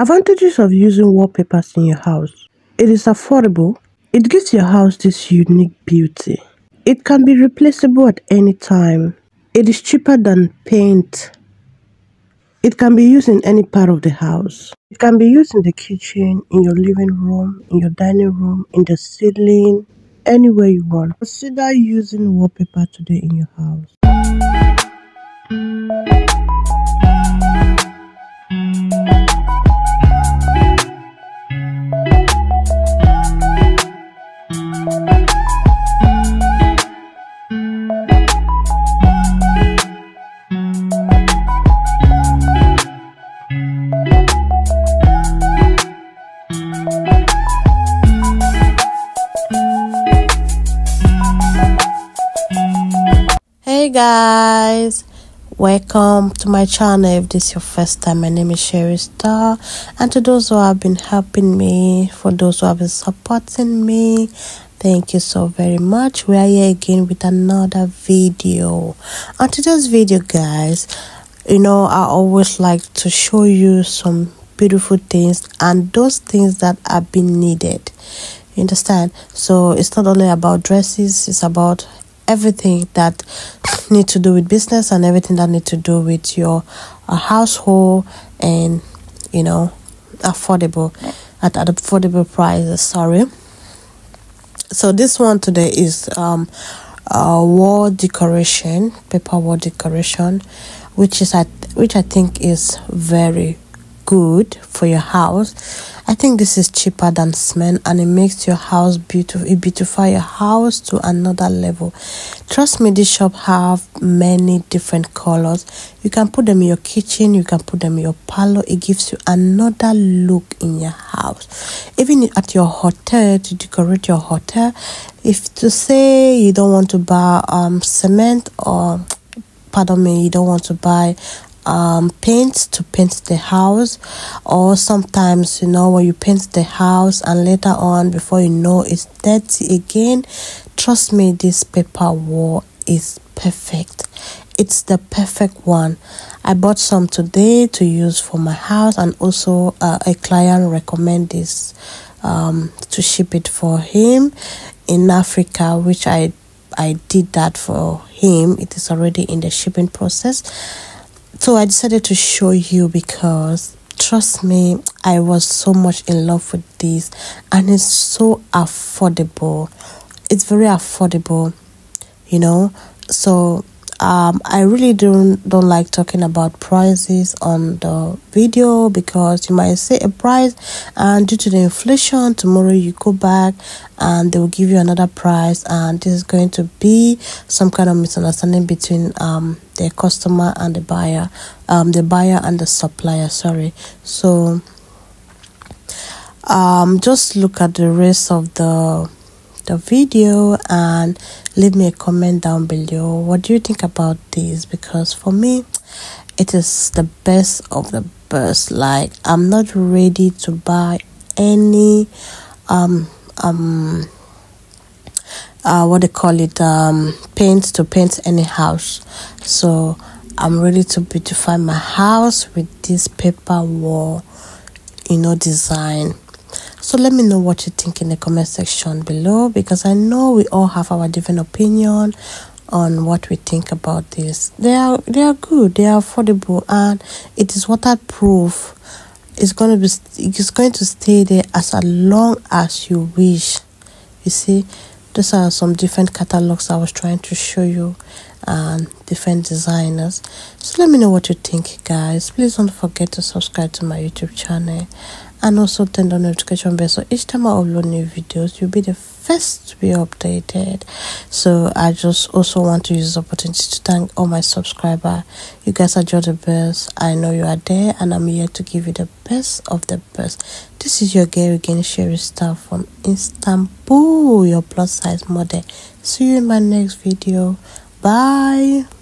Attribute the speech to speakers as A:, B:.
A: Advantages of using wallpapers in your house. It is affordable. It gives your house this unique beauty. It can be replaceable at any time. It is cheaper than paint. It can be used in any part of the house. It can be used in the kitchen, in your living room, in your dining room, in the ceiling, anywhere you want. Consider using wallpaper today in your house.
B: Hey guys. Welcome to my channel if this is your first time. My name is sherry star. And to those who have been helping me for those who have been supporting me thank you so very much. We are here again with another video. On today's video guys you know i always like to show you some beautiful things and those things that have been needed. You understand? So it's not only about dresses it's about everything that need to do with business and everything that need to do with your uh, household and you know affordable at, at affordable prices sorry. So this one today is um a wall decoration paper wall decoration which is at which i think is very good for your house. I think this is cheaper than cement and it makes your house beautiful it beautify your house to another level. Trust me this shop have many different colors. You can put them in your kitchen you can put them in your parlor. It gives you another look in your house. Even at your hotel to decorate your hotel if to say you don't want to buy um cement or pardon me you don't want to buy um, paint to paint the house or sometimes you know when you paint the house and later on before you know it's dirty again trust me this paper wall is perfect. It's the perfect one. I bought some today to use for my house and also uh, a client recommend this um, to ship it for him in africa which i i did that for him. It is already in the shipping process so I decided to show you because trust me, I was so much in love with this and it's so affordable. It's very affordable, you know. So um, I really don't don't like talking about prices on the video because you might say a price and due to the inflation tomorrow you go back and they will give you another price and this is going to be some kind of misunderstanding between um the customer and the buyer um the buyer and the supplier sorry. So um just look at the rest of the the video and leave me a comment down below. What do you think about this? Because for me it is the best of the best. Like i'm not ready to buy any um um uh what they call it um paint to paint any house. So i'm ready to beautify my house with this paper wall you know design so let me know what you think in the comment section below because I know we all have our different opinion on what we think about this. They are they are good, they are affordable and it is waterproof. It's gonna be it's going to stay there as long as you wish. You see, those are some different catalogs I was trying to show you and different designers. So let me know what you think guys. Please don't forget to subscribe to my YouTube channel and also turn the notification bell. So each time I upload new videos you'll be the first to be updated. So I just also want to use this opportunity to thank all my subscribers you guys are just the best. I know you are there and I'm here to give you the best of the best. This is your girl again Sherry Star from Istanbul your plus size model. See you in my next video. Bye